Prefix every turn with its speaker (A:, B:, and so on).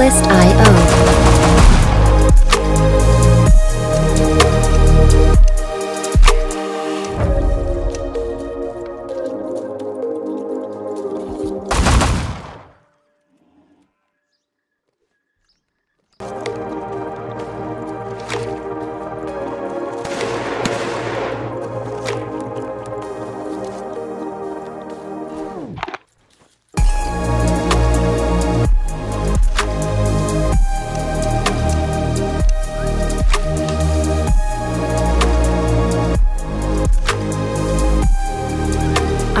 A: Artlist.io.